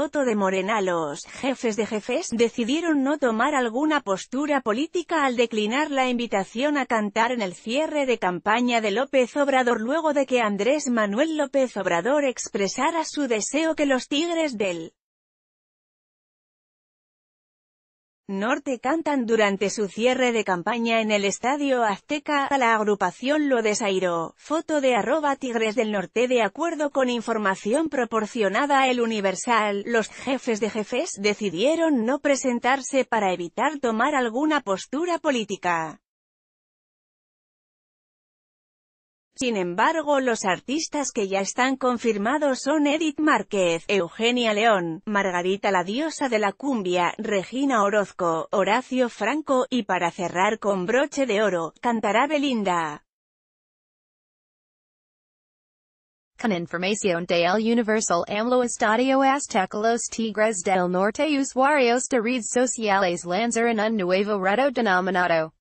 foto de Morena los jefes de jefes decidieron no tomar alguna postura política al declinar la invitación a cantar en el cierre de campaña de López Obrador luego de que Andrés Manuel López Obrador expresara su deseo que los Tigres del Norte cantan durante su cierre de campaña en el Estadio Azteca, la agrupación lo desairó. Foto de arroba Tigres del Norte De acuerdo con información proporcionada a El Universal, los jefes de jefes decidieron no presentarse para evitar tomar alguna postura política. Sin embargo los artistas que ya están confirmados son Edith Márquez, Eugenia León, Margarita la diosa de la cumbia, Regina Orozco, Horacio Franco, y para cerrar con broche de oro, cantará Belinda. Con información de El Universal AMLO Estadio Azteca los Tigres del Norte usuarios de redes sociales lanzaron un nuevo reto denominado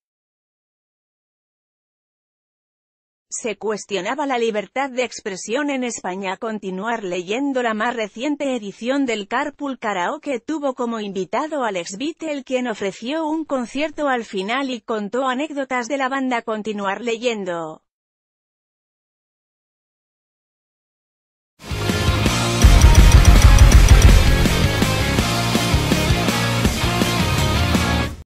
Se cuestionaba la libertad de expresión en España. Continuar leyendo la más reciente edición del Carpool Karaoke tuvo como invitado al ex Beatle quien ofreció un concierto al final y contó anécdotas de la banda. Continuar leyendo